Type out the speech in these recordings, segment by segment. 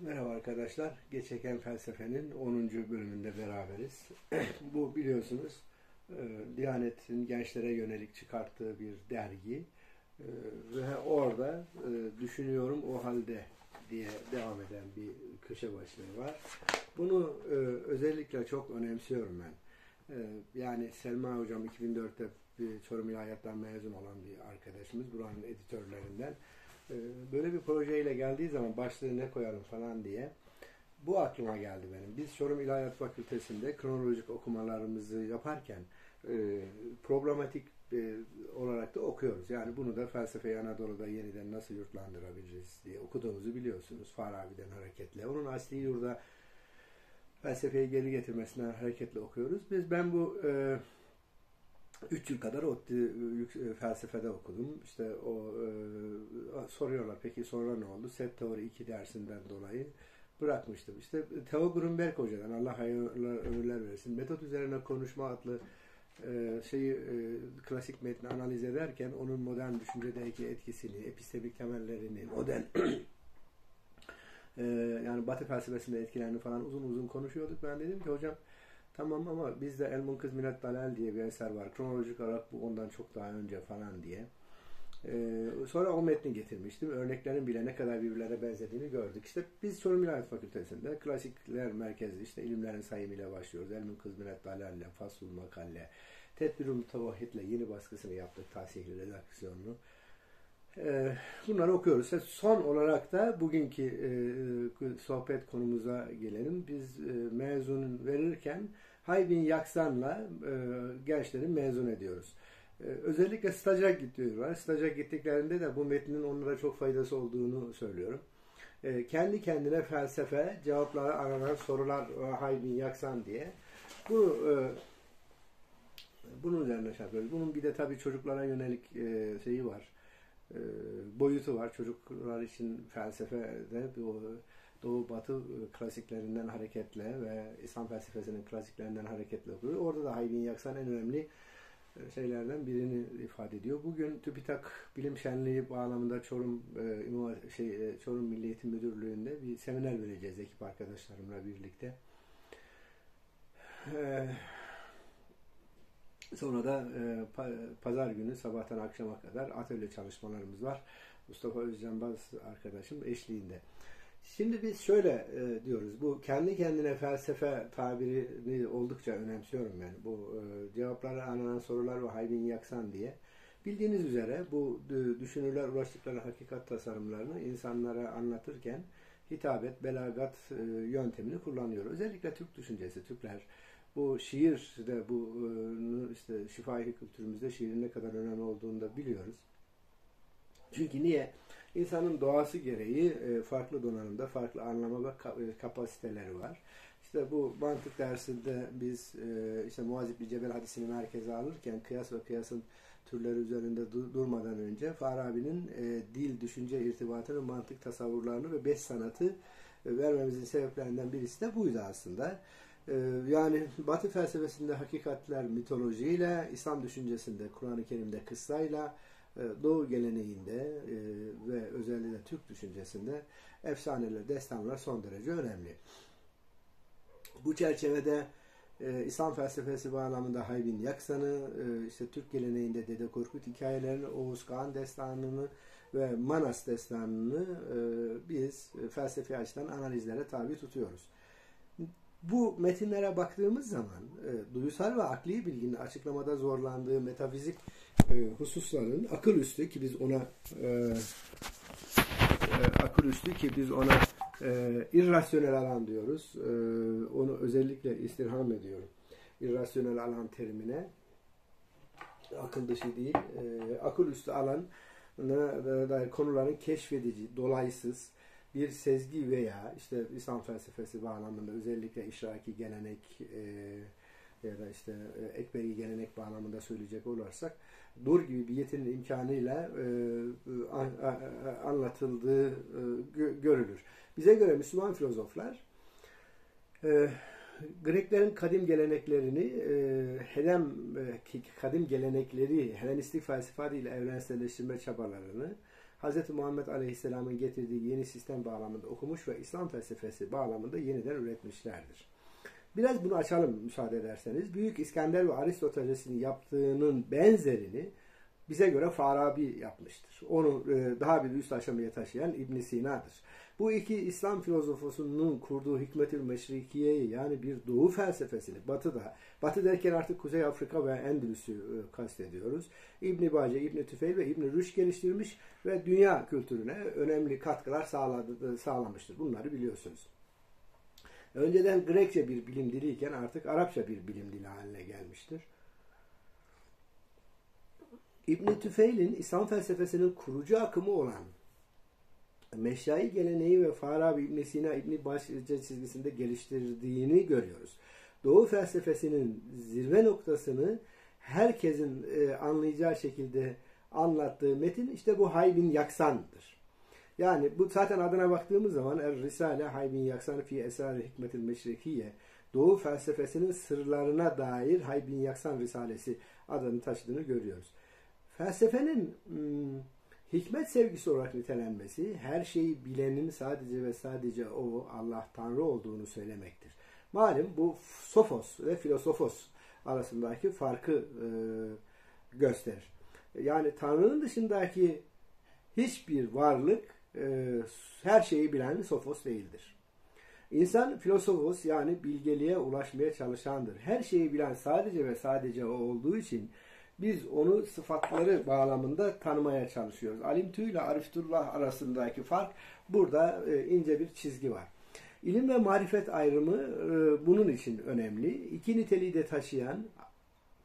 Merhaba arkadaşlar. Geçeken Felsefe'nin 10. bölümünde beraberiz. Bu biliyorsunuz e, Diyanet'in gençlere yönelik çıkarttığı bir dergi e, ve orada e, düşünüyorum o halde diye devam eden bir köşe başlığı var. Bunu özellikle çok önemsiyorum ben. Yani Selma Hocam 2004'te bir Çorum İlahiyat'tan mezun olan bir arkadaşımız buranın editörlerinden böyle bir projeyle geldiği zaman başlığı ne koyalım falan diye bu aklıma geldi benim. Biz Çorum İlahiyat Fakültesi'nde kronolojik okumalarımızı yaparken e, problematik e, olarak da okuyoruz. Yani bunu da felsefe Anadolu'da yeniden nasıl yurtlandırabiliriz diye okuduğumuzu biliyorsunuz. Farabi'den hareketle. Onun asli yurda felsefeyi geri getirmesinden hareketle okuyoruz. Biz ben bu e, 3 yıl kadar ODTÜ e, felsefede okudum. İşte o e, soruyorlar peki sonra ne oldu? Set teori 2 dersinden dolayı bırakmıştım. İşte Theo Grunberg hocadan Allah hayırlı ömürler versin. Metot üzerine konuşma adlı e, şeyi e, klasik metni analiz ederken onun modern düşüncedeki etkisini, epistemik temellerini, modern e, yani Batı felsefesinde etkilerini falan uzun uzun konuşuyorduk. Ben dedim ki hocam Tamam ama bizde El Munkız Milat Dalal diye bir eser var. Kronolojik olarak bu ondan çok daha önce falan diye. Ee, sonra o metni getirmiştim. Örneklerin bile ne kadar birbirlerine benzediğini gördük. İşte biz Çorum İlahiyat Fakültesi'nde klasikler merkezli işte ilimlerin sayımıyla başlıyoruz. El Munkız Milat Dalal ile Fasul Makalle, Tedbirul Mutavahhid'le yeni baskısını yaptık. Tasihli redaksiyonunu. Ee, bunları okuyoruz. Son olarak da bugünkü e, sohbet konumuza gelelim. Biz e, mezun verirken Haybin Yaksan'la e, gençleri mezun ediyoruz. E, özellikle staja gidiyorlar. Staja gittiklerinde de bu metnin onlara çok faydası olduğunu söylüyorum. E, kendi kendine felsefe, cevapları aranan sorular e, Haybin Yaksan diye. Bu e, bunun üzerine şey yapıyoruz. Bunun bir de tabii çocuklara yönelik e, şeyi var. E, boyutu var. Çocuklar için felsefede bu Doğu Batı e, klasiklerinden hareketle ve İslam felsefesinin klasiklerinden hareketle okuyor. Orada da Haybin Yaksan en önemli e, şeylerden birini ifade ediyor. Bugün TÜBİTAK Bilim Şenliği bağlamında Çorum e, şey e, Çorum Milli Eğitim Müdürlüğü'nde bir seminer vereceğiz ekip arkadaşlarımla birlikte. E, sonra da e, pazar günü sabahtan akşama kadar atölye çalışmalarımız var. Mustafa Özcanbaz arkadaşım eşliğinde. Şimdi biz şöyle e, diyoruz. Bu kendi kendine felsefe tabirini oldukça önemsiyorum ben. Bu e, cevapları aranan sorular ve Haybin Yaksan diye. Bildiğiniz üzere bu düşünürler ulaştıkları hakikat tasarımlarını insanlara anlatırken hitabet, belagat e, yöntemini kullanıyor. Özellikle Türk düşüncesi, Türkler bu şiir de bu e, işte şifahi kültürümüzde şiirin ne kadar önemli olduğunu da biliyoruz. Çünkü niye? İnsanın doğası gereği e, farklı donanımda farklı anlama ve e, kapasiteleri var. İşte bu mantık dersinde biz işte Muazzib Cebel hadisini merkeze alırken kıyas ve kıyasın türleri üzerinde durmadan önce Farabi'nin dil, düşünce, irtibatını, mantık tasavvurlarını ve beş sanatı vermemizin sebeplerinden birisi de buydu aslında. Yani Batı felsefesinde hakikatler mitolojiyle, İslam düşüncesinde, Kur'an-ı Kerim'de kıssayla, e, Doğu geleneğinde e, ve özellikle Türk düşüncesinde efsaneler, destanlar son derece önemli. Bu çerçevede e, İslam felsefesi bağlamında Haybin Yaksan'ı, işte Türk geleneğinde Dede Korkut hikayelerini, Oğuz Kağan destanını ve Manas destanını biz felsefi açıdan analizlere tabi tutuyoruz. Bu metinlere baktığımız zaman e, duysal ve akli bilginin açıklamada zorlandığı metafizik e, hususların akıl üstü ki biz ona e, e, akıl üstü ki biz ona e, irrasyonel alan diyoruz. E, onu özellikle istirham ediyorum. İrrasyonel alan terimine akıl dışı değil, e, akıl üstü alan dair konuların keşfedici, dolaysız, bir sezgi veya işte İslam felsefesi bağlamında özellikle işraki gelenek e, ya da işte e, ekberi gelenek bağlamında söyleyecek olursak dur gibi bir yetinin imkanıyla e, an, a, anlatıldığı e, gö, görülür. Bize göre Müslüman filozoflar e, Greklerin kadim geleneklerini e, Helem e, kadim gelenekleri Helenistik felsefe ile evrenselleştirme çabalarını Hz. Muhammed Aleyhisselam'ın getirdiği yeni sistem bağlamında okumuş ve İslam felsefesi bağlamında yeniden üretmişlerdir. Biraz bunu açalım müsaade ederseniz. Büyük İskender ve Aristoteles'in yaptığının benzerini bize göre Farabi yapmıştır. Onu e, daha bir üst aşamaya taşıyan İbn Sina'dır. Bu iki İslam filozofosunun kurduğu hikmet-i meşrikiyeyi yani bir doğu felsefesini batıda, batı derken artık Kuzey Afrika ve Endülüs'ü e, kastediyoruz. İbn Bace, İbn Tüfeil ve İbn Rüş geliştirmiş ve dünya kültürüne önemli katkılar sağladı, sağlamıştır. Bunları biliyorsunuz. Önceden Grekçe bir bilim diliyken artık Arapça bir bilim dili haline gelmiştir. İbn Tüfeil'in İslam felsefesinin kurucu akımı olan Meşai geleneği ve Farabi İbn Sina İbn Başlıca çizgisinde geliştirdiğini görüyoruz. Doğu felsefesinin zirve noktasını herkesin e, anlayacağı şekilde anlattığı metin işte bu Haybin Yaksan'dır. Yani bu zaten adına baktığımız zaman Er Risale Haybin Yaksan fi Esrar Hikmetil Meşrikiye Doğu felsefesinin sırlarına dair Haybin Yaksan Risalesi adını taşıdığını görüyoruz. Felsefenin hmm, hikmet sevgisi olarak nitelenmesi her şeyi bilenin sadece ve sadece o Allah Tanrı olduğunu söylemektir. Malum bu sofos ve filosofos arasındaki farkı e, gösterir. Yani Tanrı'nın dışındaki hiçbir varlık e, her şeyi bilen sofos değildir. İnsan filosofos yani bilgeliğe ulaşmaya çalışandır. Her şeyi bilen sadece ve sadece o olduğu için biz onu sıfatları bağlamında tanımaya çalışıyoruz. Alimtü ile Ariftullah arasındaki fark burada e, ince bir çizgi var. İlim ve marifet ayrımı e, bunun için önemli. İki niteliği de taşıyan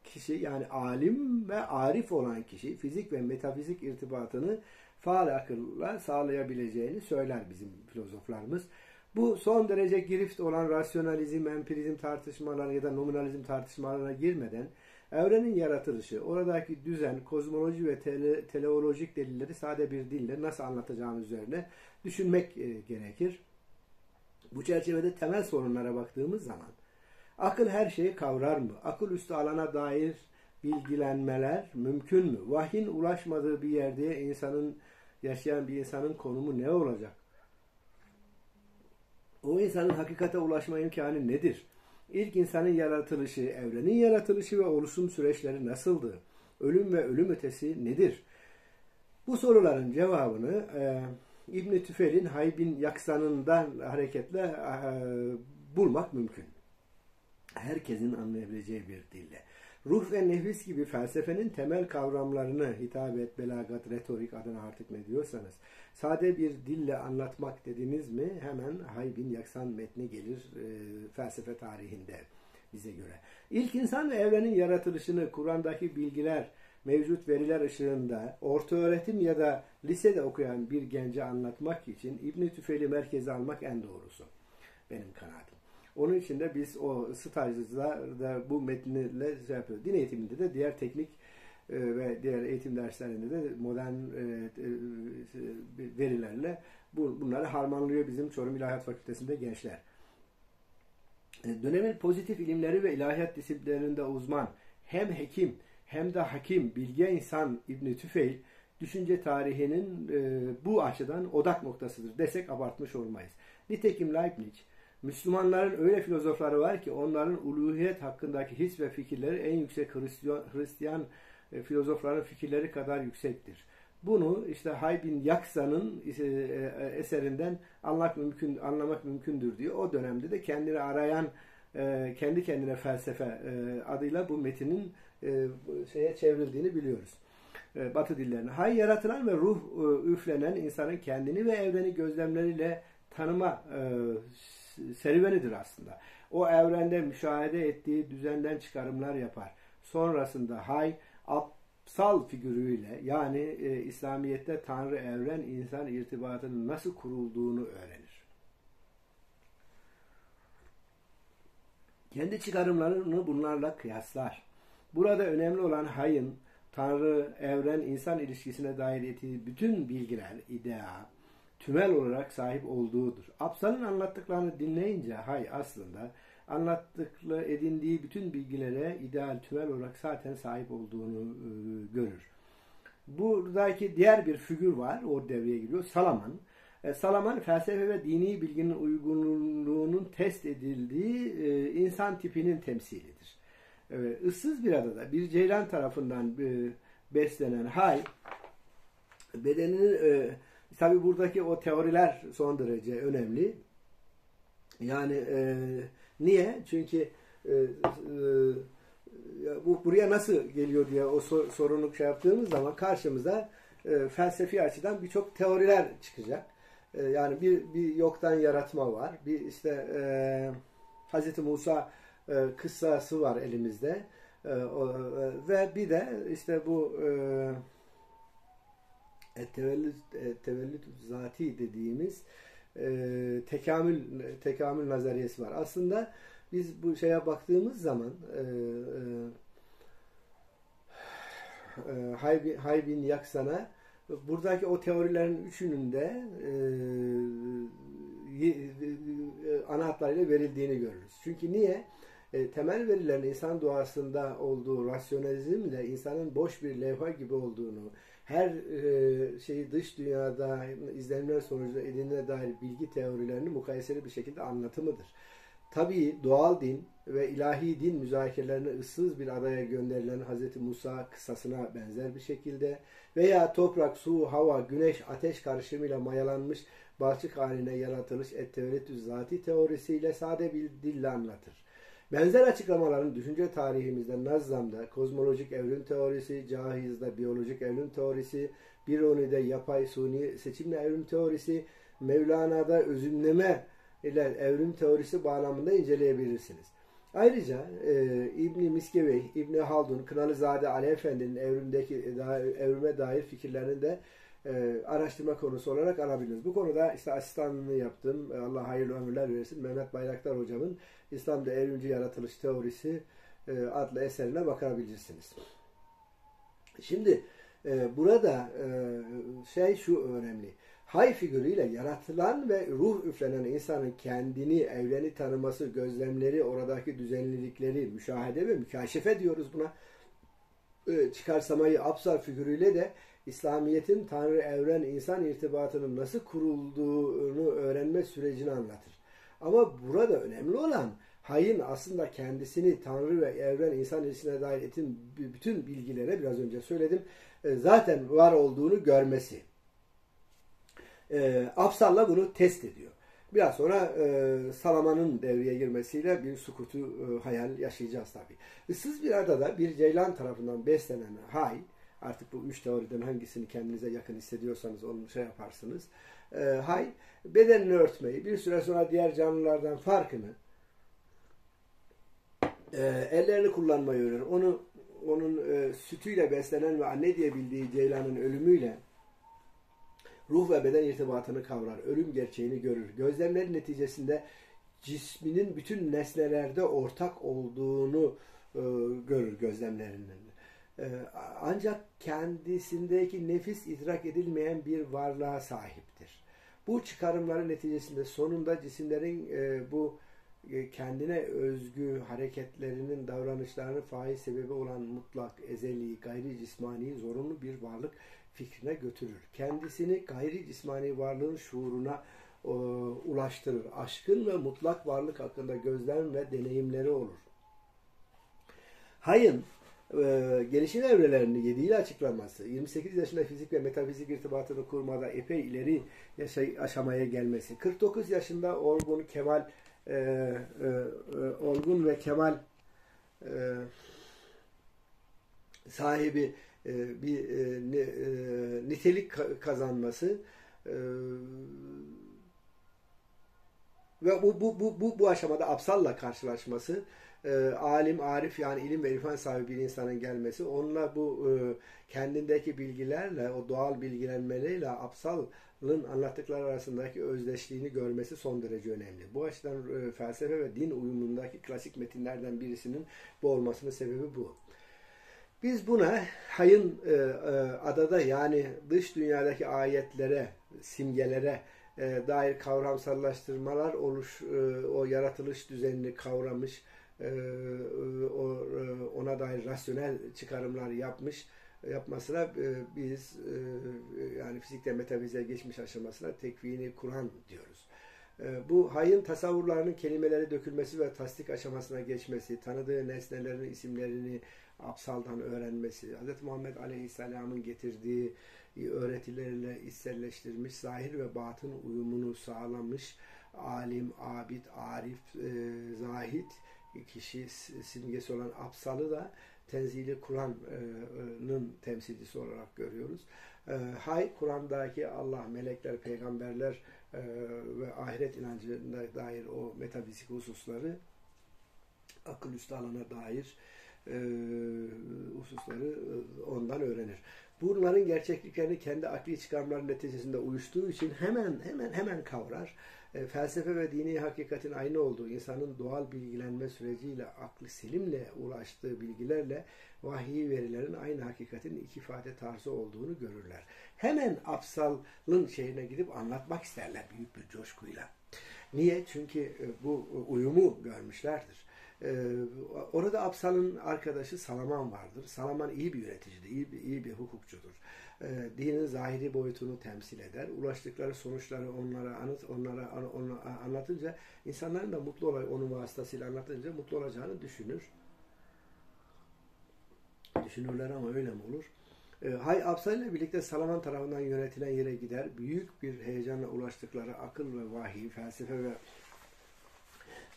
kişi yani alim ve arif olan kişi fizik ve metafizik irtibatını faal akılla sağlayabileceğini söyler bizim filozoflarımız. Bu son derece girift olan rasyonalizm, empirizm tartışmalarına ya da nominalizm tartışmalarına girmeden Evrenin yaratılışı, oradaki düzen, kozmoloji ve tele, teleolojik delilleri sade bir dille nasıl anlatacağımız üzerine düşünmek e, gerekir. Bu çerçevede temel sorunlara baktığımız zaman akıl her şeyi kavrar mı? Akıl üstü alana dair bilgilenmeler mümkün mü? Vahyin ulaşmadığı bir yerde insanın yaşayan bir insanın konumu ne olacak? O insanın hakikate ulaşma imkanı nedir? İlk insanın yaratılışı, evrenin yaratılışı ve oluşum süreçleri nasıldı? Ölüm ve ölüm ötesi nedir? Bu soruların cevabını e, İbn-i Tüfel'in Haybin Yaksan'ından hareketle e, bulmak mümkün. Herkesin anlayabileceği bir dille. Ruh ve nefis gibi felsefenin temel kavramlarını hitabet, belagat, retorik adına artık ne diyorsanız sade bir dille anlatmak dediniz mi hemen Haybin Yaksan metni gelir e, felsefe tarihinde bize göre. İlk insan ve evrenin yaratılışını Kur'an'daki bilgiler, mevcut veriler ışığında orta öğretim ya da lisede okuyan bir gence anlatmak için İbn Tüfel'i merkeze almak en doğrusu. Benim kanaatim. Onun için de biz o stajcılar bu metniyle şey yapıyoruz. Din eğitiminde de diğer teknik e, ve diğer eğitim derslerinde de modern e, e, verilerle bunları harmanlıyor bizim Çorum İlahiyat Fakültesi'nde gençler. Dönemin pozitif ilimleri ve ilahiyat disiplinlerinde uzman hem hekim hem de hakim bilge insan İbn Tüfeil düşünce tarihinin bu açıdan odak noktasıdır desek abartmış olmayız. Nitekim Leibniz Müslümanların öyle filozofları var ki onların uluhiyet hakkındaki his ve fikirleri en yüksek Hristiyan, Hristiyan e, filozofların fikirleri kadar yüksektir. Bunu işte Haybin Yaksa'nın e, e, eserinden anlamak mümkün anlamak mümkündür diyor. O dönemde de kendini arayan kendi kendine felsefe adıyla bu metinin şeye çevrildiğini biliyoruz. Batı dillerine. Hay yaratılan ve ruh üflenen insanın kendini ve evreni gözlemleriyle tanıma serüvenidir aslında. O evrende müşahede ettiği düzenden çıkarımlar yapar. Sonrasında hay apsal figürüyle yani e, İslamiyet'te Tanrı evren insan irtibatının nasıl kurulduğunu öğrenir. Kendi çıkarımlarını bunlarla kıyaslar. Burada önemli olan hayın Tanrı, evren, insan ilişkisine dair ettiği bütün bilgiler, idea, tümel olarak sahip olduğudur. Apsal'ın anlattıklarını dinleyince hay aslında anlattıklı edindiği bütün bilgilere ideal tümel olarak zaten sahip olduğunu e, görür. Buradaki diğer bir figür var. O devreye giriyor. Salaman. E, Salaman felsefe ve dini bilginin uygunluğunun test edildiği e, insan tipinin temsilidir. E, ıssız bir adada bir ceylan tarafından e, beslenen hay bedeninin e, tabi buradaki o teoriler son derece önemli. Yani e, niye? Çünkü e, e, bu buraya nasıl geliyor diye o sor, sorunu şey yaptığımız zaman karşımıza e, felsefi açıdan birçok teoriler çıkacak. E, yani bir, bir yoktan yaratma var. Bir işte e, Hz. Musa e, kıssası var elimizde. E, o, e, ve bir de işte bu e, tevellüt, e, tevellüt zati dediğimiz e, tekamül tekamül nazariyesi var. Aslında biz bu şeye baktığımız zaman e, e, e Haybin, Haybin Yaksan'a buradaki o teorilerin üçünün de e, e, ana hatlarıyla verildiğini görürüz. Çünkü niye? E, temel verilerin insan doğasında olduğu rasyonalizmle insanın boş bir levha gibi olduğunu, her e, şeyi dış dünyada izlenimler sonucunda edinine dair bilgi teorilerini mukayeseli bir şekilde anlatımıdır. Tabii doğal din ve ilahi din müzakerelerine ıssız bir adaya gönderilen Hz. Musa kısasına benzer bir şekilde veya toprak, su, hava, güneş, ateş karışımıyla mayalanmış balçık haline yaratılış ettevletü zati teorisiyle sade bir dille anlatır. Benzer açıklamaların düşünce tarihimizde Nazzam'da kozmolojik evrim teorisi, Cahiz'de biyolojik evrim teorisi, Biruni'de yapay suni seçimle evrim teorisi, Mevlana'da özümleme ile evrim teorisi bağlamında inceleyebilirsiniz. Ayrıca e, İbni Miskevey, İbni Haldun, Kınalızade Ali Efendi'nin evrimdeki evrime dair fikirlerini de e, araştırma konusu olarak alabiliriz. Bu konuda işte asistanlığını yaptım. E, Allah hayırlı ömürler versin. Mehmet Bayraktar hocamın İslam'da evrimci yaratılış teorisi e, adlı eserine bakabilirsiniz. Şimdi e, burada e, şey şu önemli. Hay figürüyle yaratılan ve ruh üflenen insanın kendini, evreni tanıması, gözlemleri, oradaki düzenlilikleri, müşahede ve mükaşefe diyoruz buna. E, çıkarsamayı Absar figürüyle de İslamiyet'in Tanrı, evren, insan irtibatının nasıl kurulduğunu öğrenme sürecini anlatır. Ama burada önemli olan hayın aslında kendisini Tanrı ve evren, insan ilişkisine dair etin bütün bilgilere biraz önce söyledim e, zaten var olduğunu görmesi. E, Absal'la bunu test ediyor. Biraz sonra e, Salaman'ın devreye girmesiyle bir sukutu e, hayal yaşayacağız tabii. Issız bir adada bir ceylan tarafından beslenen hay, Artık bu üç teoriden hangisini kendinize yakın hissediyorsanız onu şey yaparsınız. E, hay bedenini örtmeyi, bir süre sonra diğer canlılardan farkını, e, ellerini kullanmayı öğrenir. Onu onun e, sütüyle beslenen ve anne diye bildiği ceylanın ölümüyle ruh ve beden irtibatını kavrar. Ölüm gerçeğini görür. Gözlemler neticesinde cisminin bütün nesnelerde ortak olduğunu e, görür gözlemlerinden. Ee, ancak kendisindeki nefis idrak edilmeyen bir varlığa sahiptir. Bu çıkarımların neticesinde sonunda cisimlerin e, bu e, kendine özgü hareketlerinin davranışlarının faiz sebebi olan mutlak, ezeli, gayri cismani, zorunlu bir varlık fikrine götürür. Kendisini gayri cismani varlığın şuuruna e, ulaştırır. Aşkın ve mutlak varlık hakkında gözlem ve deneyimleri olur. Hayın e, gelişim evrelerini 7 ile açıklaması, 28 yaşında fizik ve metafizik irtibatını kurmada epey ileri yaşay aşamaya gelmesi, 49 yaşında olgun, kemal, e, e, e, olgun ve kemal e, sahibi e, bir e, e, nitelik kazanması e, ve bu, bu, bu, bu, bu aşamada Absal'la karşılaşması e, alim, arif yani ilim ve irfan sahibi bir insanın gelmesi, onunla bu e, kendindeki bilgilerle, o doğal bilgilenmeleriyle Apsal'ın anlattıkları arasındaki özdeşliğini görmesi son derece önemli. Bu açıdan e, felsefe ve din uyumundaki klasik metinlerden birisinin bu olmasının sebebi bu. Biz buna hayın e, e, adada yani dış dünyadaki ayetlere, simgelere e, dair kavramsallaştırmalar oluş, e, o yaratılış düzenini kavramış, ona dair rasyonel çıkarımlar yapmış yapmasına e, biz e, yani fizikte metafiziğe geçmiş aşamasına tekvini Kur'an diyoruz. E, bu hayın tasavvurlarının kelimeleri dökülmesi ve tasdik aşamasına geçmesi, tanıdığı nesnelerin isimlerini apsaldan öğrenmesi, Hz. Muhammed Aleyhisselam'ın getirdiği öğretileriyle içselleştirmiş, zahir ve batın uyumunu sağlamış, alim, abid, arif, e, zahid kişi simgesi olan apsalı da tenzili Kur'an'ın temsilcisi olarak görüyoruz. E, hay, Kur'an'daki Allah, melekler, peygamberler e, ve ahiret inancına dair o metafizik hususları akıl üstü alana dair e, hususları ondan öğrenir. Bunların gerçekliklerini kendi akli çıkarımların neticesinde uyuştuğu için hemen hemen hemen kavrar e, felsefe ve dini hakikatin aynı olduğu, insanın doğal bilgilenme süreciyle, aklı selimle ulaştığı bilgilerle vahiy verilerin aynı hakikatin iki ifade tarzı olduğunu görürler. Hemen Apsal'ın şeyine gidip anlatmak isterler büyük bir coşkuyla. Niye? Çünkü e, bu uyumu görmüşlerdir. Ee, orada Apsal'ın arkadaşı Salaman vardır. Salaman iyi bir yöneticidir, iyi bir, iyi bir hukukçudur. Ee, dinin zahiri boyutunu temsil eder. Ulaştıkları sonuçları onlara anlat, onlara anlatınca insanların da mutlu olay onun vasıtasıyla anlatınca mutlu olacağını düşünür. Düşünürler ama öyle mi olur? Ee, Hay Apsal ile birlikte Salaman tarafından yönetilen yere gider. Büyük bir heyecanla ulaştıkları akıl ve vahiy, felsefe ve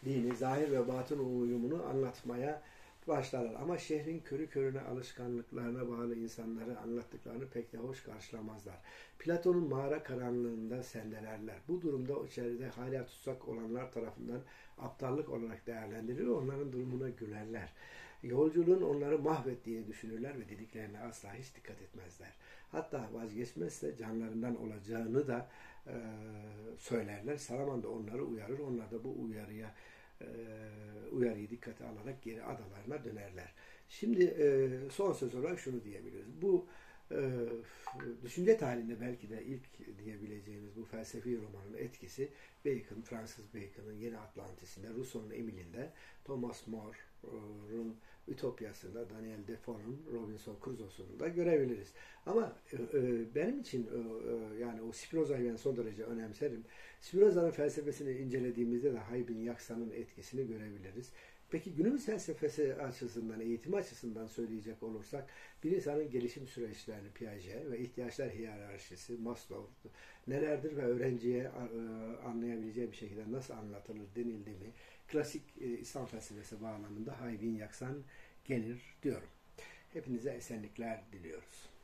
dini, zahir ve batın uyumunu anlatmaya başlarlar. Ama şehrin körü körüne alışkanlıklarına bağlı insanları anlattıklarını pek de hoş karşılamazlar. Platon'un mağara karanlığında sendelerler. Bu durumda içeride hala tutsak olanlar tarafından aptallık olarak değerlendirilir. Onların durumuna gülerler. Yolculuğun onları mahvettiğini düşünürler ve dediklerine asla hiç dikkat etmezler. Hatta vazgeçmezse canlarından olacağını da e, söylerler. Salaman da onları uyarır. Onlar da bu uyarıya e, uyarıyı dikkate alarak geri adalarına dönerler. Şimdi e, son söz olarak şunu diyebiliriz. Bu e, düşünce tarihinde belki de ilk diyebileceğimiz bu felsefi romanın etkisi Bacon, Francis Bacon'ın Yeni Atlantis'inde, Rousseau'nun Emile'inde, Thomas More'un Ütopyası'nda, Daniel Defoe'nun Robinson Crusoe'sunu da görebiliriz. Ama e, e, benim için e, e, yani o Spinoza'yı ben son derece önemserim. Spinoza'nın felsefesini incelediğimizde de Haybin Yaksa'nın etkisini görebiliriz. Peki günümüz felsefesi açısından, eğitim açısından söyleyecek olursak bir insanın gelişim süreçlerini Piaget ve ihtiyaçlar hiyerarşisi, Maslow nelerdir ve öğrenciye e, anlayabileceği bir şekilde nasıl anlatılır denildi mi? Klasik e, İslam felsefesi bağlamında Haybin Yaksan gelir diyorum. Hepinize esenlikler diliyoruz.